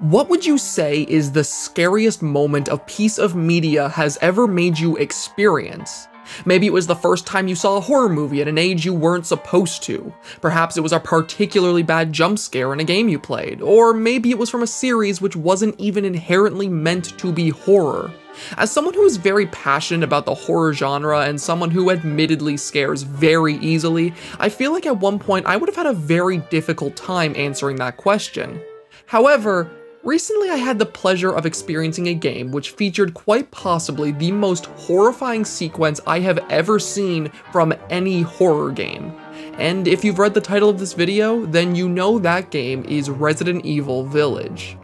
What would you say is the scariest moment a piece of media has ever made you experience? Maybe it was the first time you saw a horror movie at an age you weren't supposed to. Perhaps it was a particularly bad jump scare in a game you played. Or maybe it was from a series which wasn't even inherently meant to be horror. As someone who is very passionate about the horror genre and someone who admittedly scares very easily, I feel like at one point I would have had a very difficult time answering that question. However, Recently, I had the pleasure of experiencing a game which featured quite possibly the most horrifying sequence I have ever seen from any horror game. And if you've read the title of this video, then you know that game is Resident Evil Village.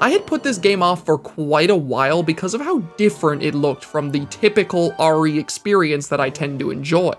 I had put this game off for quite a while because of how different it looked from the typical RE experience that I tend to enjoy.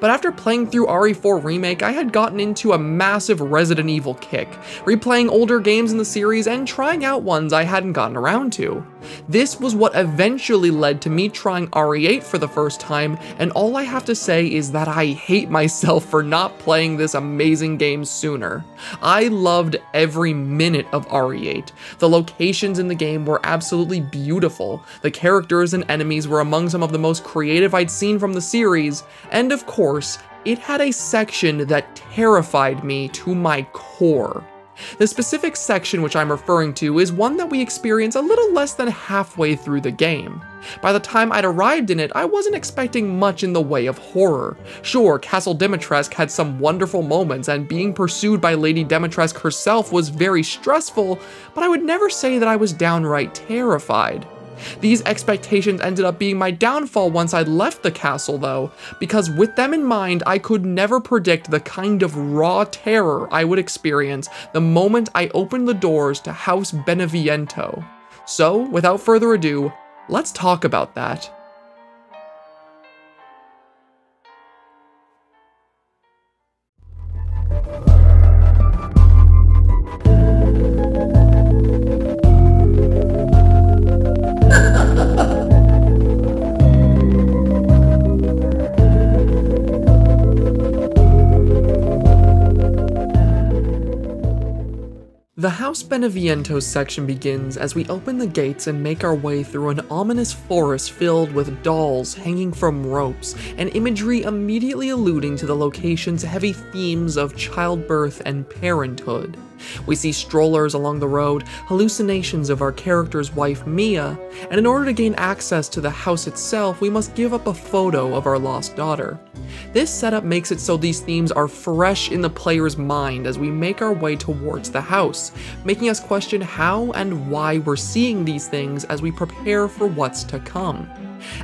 But after playing through RE4 Remake, I had gotten into a massive Resident Evil kick, replaying older games in the series and trying out ones I hadn't gotten around to. This was what eventually led to me trying RE8 for the first time, and all I have to say is that I hate myself for not playing this amazing game sooner. I loved every minute of RE8. The locations in the game were absolutely beautiful, the characters and enemies were among some of the most creative I'd seen from the series, and of course, it had a section that terrified me to my core. The specific section which I'm referring to is one that we experience a little less than halfway through the game. By the time I'd arrived in it, I wasn't expecting much in the way of horror. Sure, Castle Dimitrescu had some wonderful moments, and being pursued by Lady Dimitrescu herself was very stressful, but I would never say that I was downright terrified. These expectations ended up being my downfall once I left the castle though, because with them in mind, I could never predict the kind of raw terror I would experience the moment I opened the doors to House Beneviento. So, without further ado, let's talk about that. The House Beneviento section begins as we open the gates and make our way through an ominous forest filled with dolls hanging from ropes, an imagery immediately alluding to the location's heavy themes of childbirth and parenthood. We see strollers along the road, hallucinations of our character's wife Mia, and in order to gain access to the house itself, we must give up a photo of our lost daughter. This setup makes it so these themes are fresh in the player's mind as we make our way towards the house, making us question how and why we're seeing these things as we prepare for what's to come.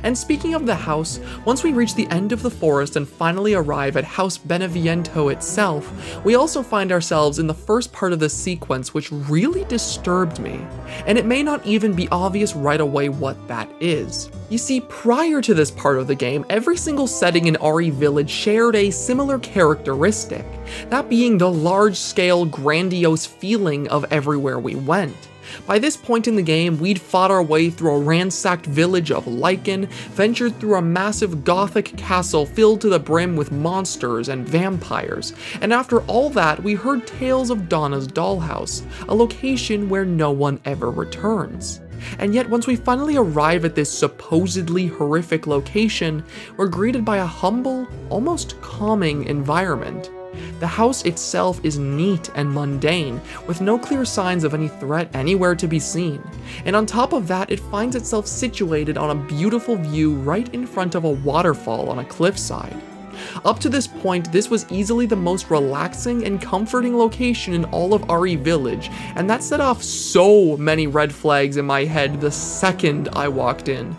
And speaking of the house, once we reach the end of the forest and finally arrive at House Beneviento itself, we also find ourselves in the first part of the sequence which really disturbed me. And it may not even be obvious right away what that is. You see, prior to this part of the game, every single setting in RE Village shared a similar characteristic, that being the large-scale, grandiose feeling of everywhere we went. By this point in the game, we'd fought our way through a ransacked village of Lycan, ventured through a massive gothic castle filled to the brim with monsters and vampires, and after all that, we heard tales of Donna's dollhouse, a location where no one ever returns. And yet, once we finally arrive at this supposedly horrific location, we're greeted by a humble, almost calming environment. The house itself is neat and mundane, with no clear signs of any threat anywhere to be seen. And on top of that, it finds itself situated on a beautiful view right in front of a waterfall on a cliffside. Up to this point, this was easily the most relaxing and comforting location in all of RE Village, and that set off so many red flags in my head the second I walked in.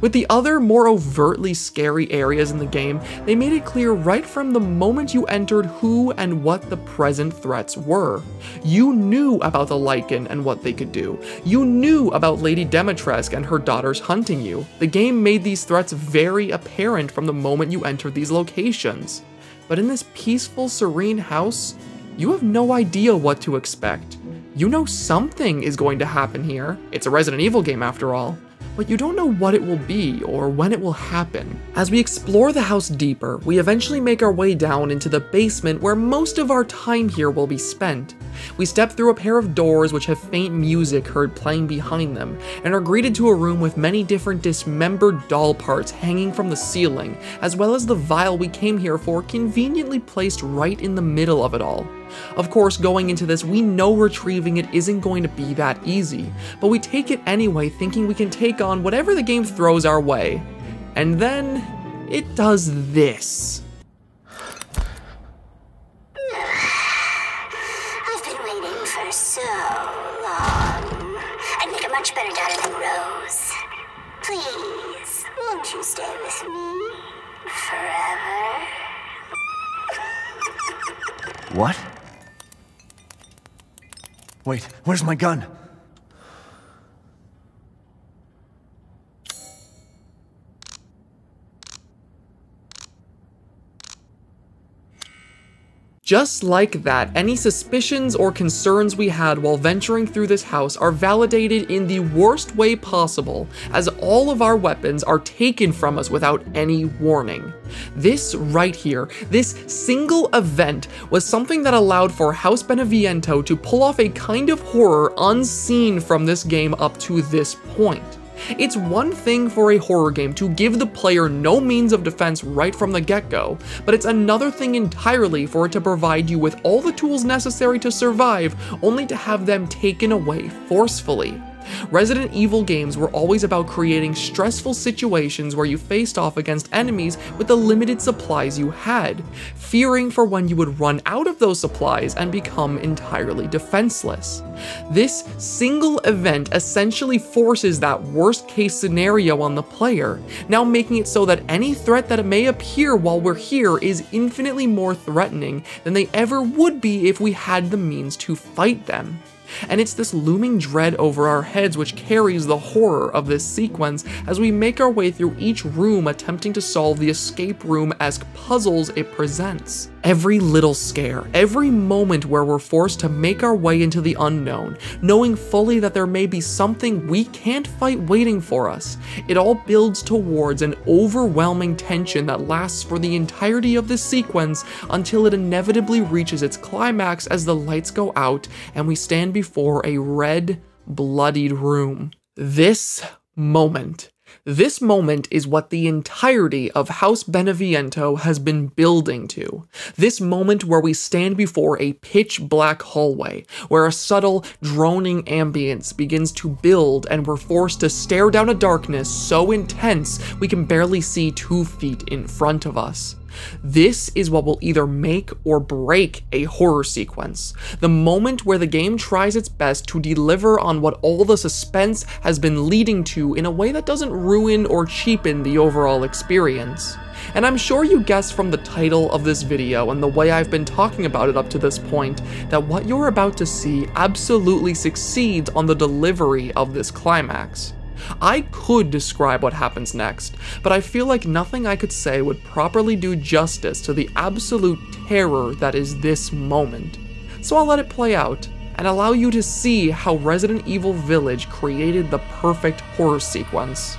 With the other, more overtly scary areas in the game, they made it clear right from the moment you entered who and what the present threats were. You knew about the Lycan and what they could do. You knew about Lady Dimitrescu and her daughters hunting you. The game made these threats very apparent from the moment you entered these locations. But in this peaceful, serene house, you have no idea what to expect. You know something is going to happen here. It's a Resident Evil game after all. But you don't know what it will be or when it will happen. As we explore the house deeper, we eventually make our way down into the basement where most of our time here will be spent. We step through a pair of doors which have faint music heard playing behind them, and are greeted to a room with many different dismembered doll parts hanging from the ceiling, as well as the vial we came here for conveniently placed right in the middle of it all. Of course, going into this, we know retrieving it isn't going to be that easy, but we take it anyway thinking we can take on whatever the game throws our way. And then, it does this. I've been waiting for so long. I'd make a much better daughter than Rose. Please, won't you stay with me forever? What? Wait, where's my gun? Just like that, any suspicions or concerns we had while venturing through this house are validated in the worst way possible, as all of our weapons are taken from us without any warning. This right here, this single event, was something that allowed for House Beneviento to pull off a kind of horror unseen from this game up to this point. It's one thing for a horror game to give the player no means of defense right from the get-go, but it's another thing entirely for it to provide you with all the tools necessary to survive, only to have them taken away forcefully. Resident Evil games were always about creating stressful situations where you faced off against enemies with the limited supplies you had, fearing for when you would run out of those supplies and become entirely defenseless. This single event essentially forces that worst case scenario on the player, now making it so that any threat that may appear while we're here is infinitely more threatening than they ever would be if we had the means to fight them. And it's this looming dread over our heads which carries the horror of this sequence as we make our way through each room attempting to solve the escape room-esque puzzles it presents. Every little scare, every moment where we're forced to make our way into the unknown, knowing fully that there may be something we can't fight waiting for us, it all builds towards an overwhelming tension that lasts for the entirety of this sequence until it inevitably reaches its climax as the lights go out and we stand before a red, bloodied room. This moment this moment is what the entirety of House Beneviento has been building to. This moment where we stand before a pitch black hallway, where a subtle, droning ambience begins to build and we're forced to stare down a darkness so intense we can barely see two feet in front of us. This is what will either make or break a horror sequence. The moment where the game tries its best to deliver on what all the suspense has been leading to in a way that doesn't ruin or cheapen the overall experience. And I'm sure you guessed from the title of this video and the way I've been talking about it up to this point that what you're about to see absolutely succeeds on the delivery of this climax. I could describe what happens next, but I feel like nothing I could say would properly do justice to the absolute terror that is this moment. So I'll let it play out, and allow you to see how Resident Evil Village created the perfect horror sequence.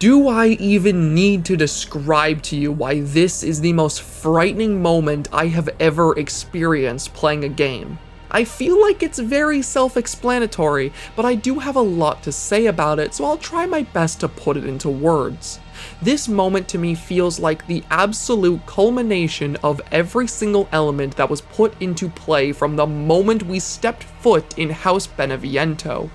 Do I even need to describe to you why this is the most frightening moment I have ever experienced playing a game? I feel like it's very self-explanatory, but I do have a lot to say about it, so I'll try my best to put it into words. This moment to me feels like the absolute culmination of every single element that was put into play from the moment we stepped foot in House Beneviento.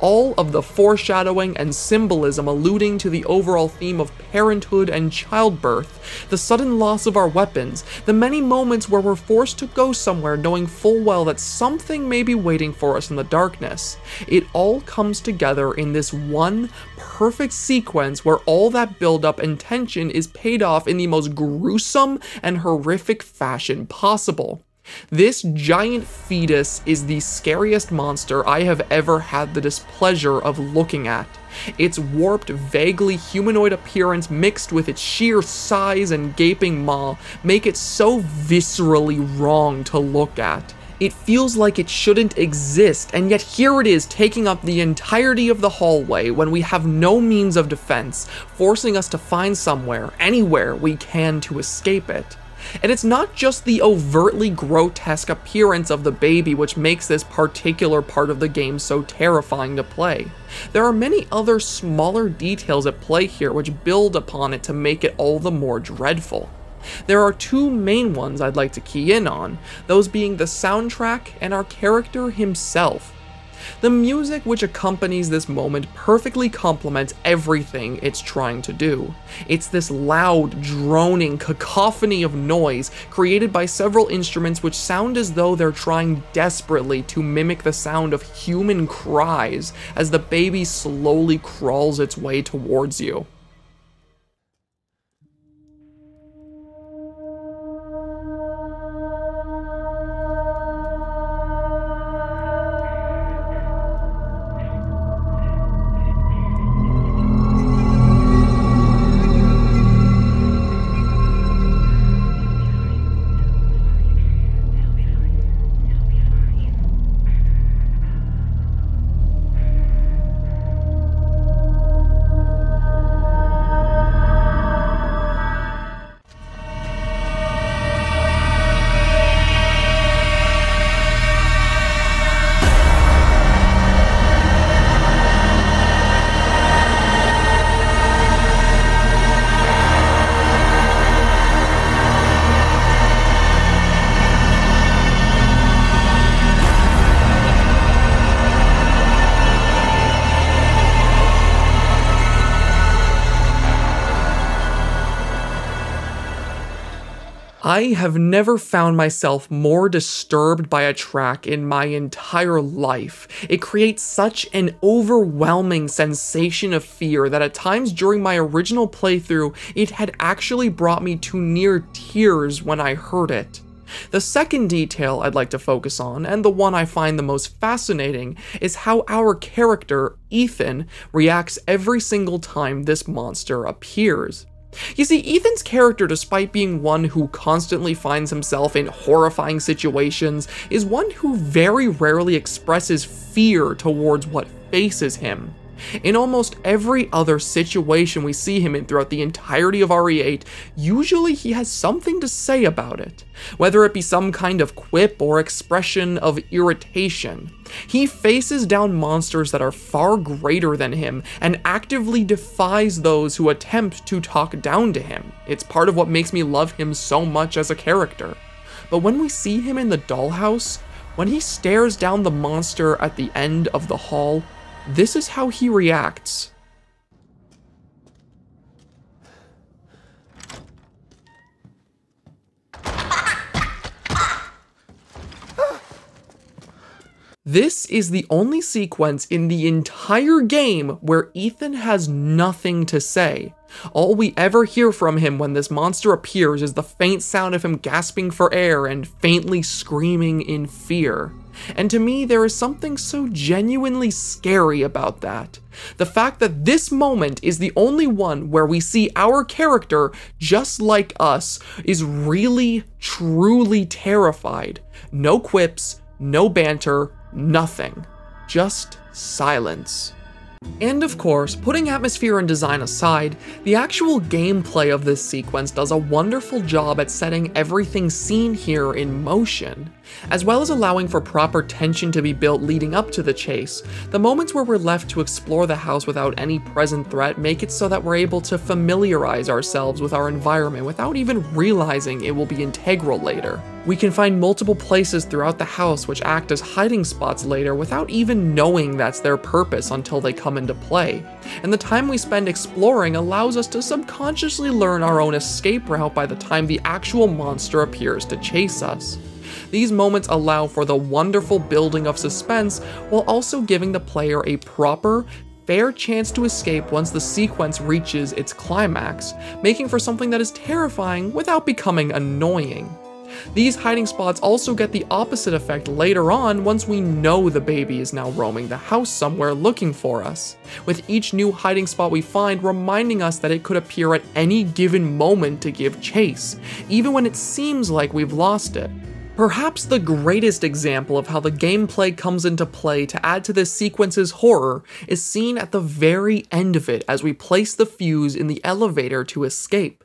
All of the foreshadowing and symbolism alluding to the overall theme of parenthood and childbirth, the sudden loss of our weapons, the many moments where we're forced to go somewhere knowing full well that something may be waiting for us in the darkness. It all comes together in this one perfect sequence where all that buildup and tension is paid off in the most gruesome and horrific fashion possible. This giant fetus is the scariest monster I have ever had the displeasure of looking at. Its warped, vaguely humanoid appearance mixed with its sheer size and gaping maw make it so viscerally wrong to look at. It feels like it shouldn't exist, and yet here it is taking up the entirety of the hallway when we have no means of defense, forcing us to find somewhere, anywhere we can to escape it. And it's not just the overtly grotesque appearance of the baby which makes this particular part of the game so terrifying to play. There are many other smaller details at play here which build upon it to make it all the more dreadful. There are two main ones I'd like to key in on, those being the soundtrack and our character himself. The music which accompanies this moment perfectly complements everything it's trying to do. It's this loud, droning cacophony of noise created by several instruments which sound as though they're trying desperately to mimic the sound of human cries as the baby slowly crawls its way towards you. I have never found myself more disturbed by a track in my entire life. It creates such an overwhelming sensation of fear that at times during my original playthrough, it had actually brought me to near tears when I heard it. The second detail I'd like to focus on, and the one I find the most fascinating, is how our character, Ethan, reacts every single time this monster appears. You see, Ethan's character, despite being one who constantly finds himself in horrifying situations, is one who very rarely expresses fear towards what faces him. In almost every other situation we see him in throughout the entirety of RE8, usually he has something to say about it, whether it be some kind of quip or expression of irritation. He faces down monsters that are far greater than him and actively defies those who attempt to talk down to him. It's part of what makes me love him so much as a character. But when we see him in the dollhouse, when he stares down the monster at the end of the hall, this is how he reacts. This is the only sequence in the entire game where Ethan has nothing to say. All we ever hear from him when this monster appears is the faint sound of him gasping for air and faintly screaming in fear. And to me, there is something so genuinely scary about that. The fact that this moment is the only one where we see our character, just like us, is really, truly terrified. No quips, no banter, nothing. Just silence. And of course, putting atmosphere and design aside, the actual gameplay of this sequence does a wonderful job at setting everything seen here in motion. As well as allowing for proper tension to be built leading up to the chase, the moments where we're left to explore the house without any present threat make it so that we're able to familiarize ourselves with our environment without even realizing it will be integral later. We can find multiple places throughout the house which act as hiding spots later without even knowing that's their purpose until they come into play. And the time we spend exploring allows us to subconsciously learn our own escape route by the time the actual monster appears to chase us. These moments allow for the wonderful building of suspense while also giving the player a proper, fair chance to escape once the sequence reaches its climax, making for something that is terrifying without becoming annoying. These hiding spots also get the opposite effect later on once we know the baby is now roaming the house somewhere looking for us, with each new hiding spot we find reminding us that it could appear at any given moment to give chase, even when it seems like we've lost it. Perhaps the greatest example of how the gameplay comes into play to add to this sequence's horror is seen at the very end of it as we place the fuse in the elevator to escape.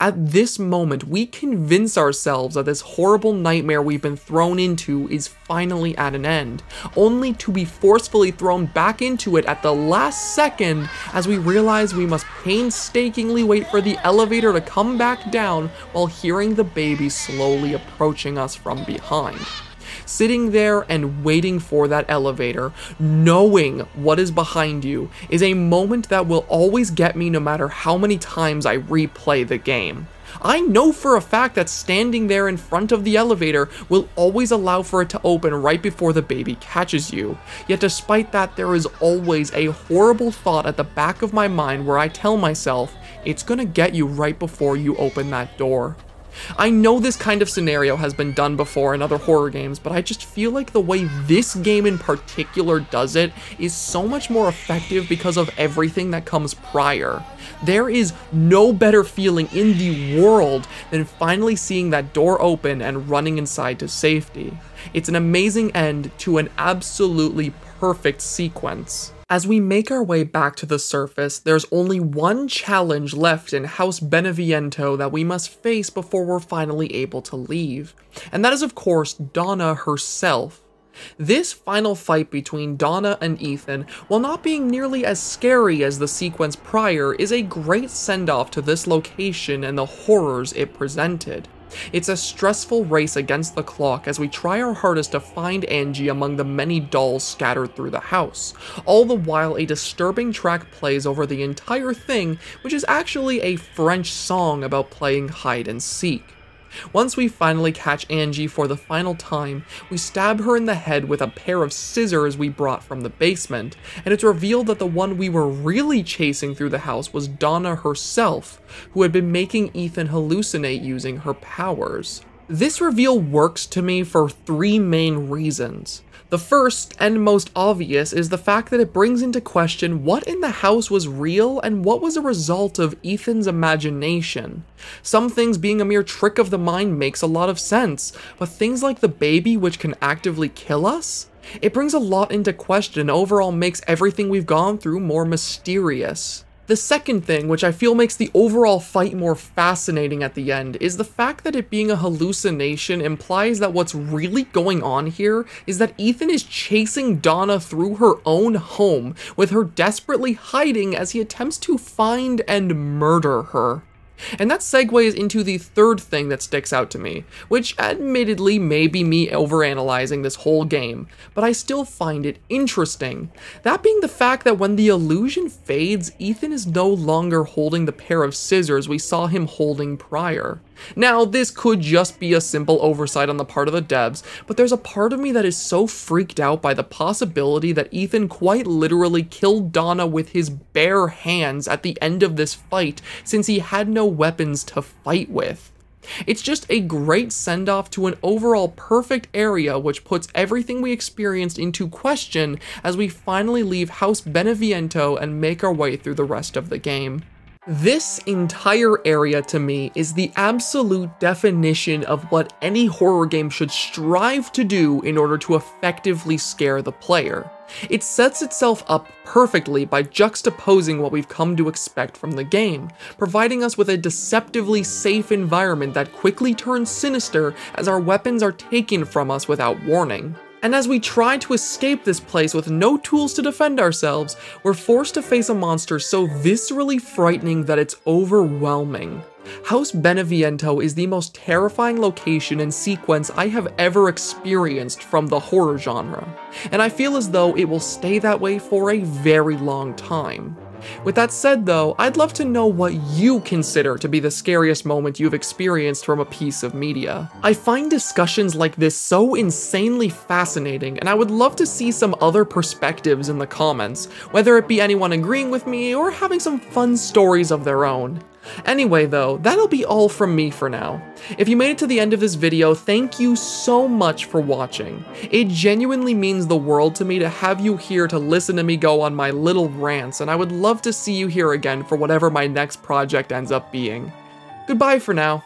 At this moment, we convince ourselves that this horrible nightmare we've been thrown into is finally at an end, only to be forcefully thrown back into it at the last second as we realize we must painstakingly wait for the elevator to come back down while hearing the baby slowly approaching us from behind sitting there and waiting for that elevator, knowing what is behind you, is a moment that will always get me no matter how many times I replay the game. I know for a fact that standing there in front of the elevator will always allow for it to open right before the baby catches you. Yet despite that, there is always a horrible thought at the back of my mind where I tell myself, it's gonna get you right before you open that door. I know this kind of scenario has been done before in other horror games, but I just feel like the way this game in particular does it is so much more effective because of everything that comes prior. There is no better feeling in the world than finally seeing that door open and running inside to safety. It's an amazing end to an absolutely perfect sequence. As we make our way back to the surface, there's only one challenge left in House Beneviento that we must face before we're finally able to leave. And that is of course Donna herself. This final fight between Donna and Ethan, while not being nearly as scary as the sequence prior, is a great send-off to this location and the horrors it presented. It's a stressful race against the clock as we try our hardest to find Angie among the many dolls scattered through the house. All the while a disturbing track plays over the entire thing, which is actually a French song about playing hide and seek. Once we finally catch Angie for the final time, we stab her in the head with a pair of scissors we brought from the basement, and it's revealed that the one we were really chasing through the house was Donna herself, who had been making Ethan hallucinate using her powers. This reveal works to me for three main reasons. The first and most obvious is the fact that it brings into question what in the house was real and what was a result of Ethan's imagination. Some things being a mere trick of the mind makes a lot of sense, but things like the baby which can actively kill us? It brings a lot into question and overall makes everything we've gone through more mysterious. The second thing, which I feel makes the overall fight more fascinating at the end, is the fact that it being a hallucination implies that what's really going on here is that Ethan is chasing Donna through her own home, with her desperately hiding as he attempts to find and murder her. And that segues into the third thing that sticks out to me, which admittedly may be me overanalyzing this whole game, but I still find it interesting. That being the fact that when the illusion fades, Ethan is no longer holding the pair of scissors we saw him holding prior. Now, this could just be a simple oversight on the part of the devs, but there's a part of me that is so freaked out by the possibility that Ethan quite literally killed Donna with his bare hands at the end of this fight since he had no weapons to fight with. It's just a great send off to an overall perfect area which puts everything we experienced into question as we finally leave House Beneviento and make our way through the rest of the game. This entire area to me is the absolute definition of what any horror game should strive to do in order to effectively scare the player. It sets itself up perfectly by juxtaposing what we've come to expect from the game, providing us with a deceptively safe environment that quickly turns sinister as our weapons are taken from us without warning. And as we try to escape this place with no tools to defend ourselves, we're forced to face a monster so viscerally frightening that it's overwhelming. House Beneviento is the most terrifying location and sequence I have ever experienced from the horror genre, and I feel as though it will stay that way for a very long time. With that said though, I'd love to know what you consider to be the scariest moment you've experienced from a piece of media. I find discussions like this so insanely fascinating, and I would love to see some other perspectives in the comments, whether it be anyone agreeing with me or having some fun stories of their own. Anyway though, that'll be all from me for now. If you made it to the end of this video, thank you so much for watching. It genuinely means the world to me to have you here to listen to me go on my little rants, and I would love to see you here again for whatever my next project ends up being. Goodbye for now.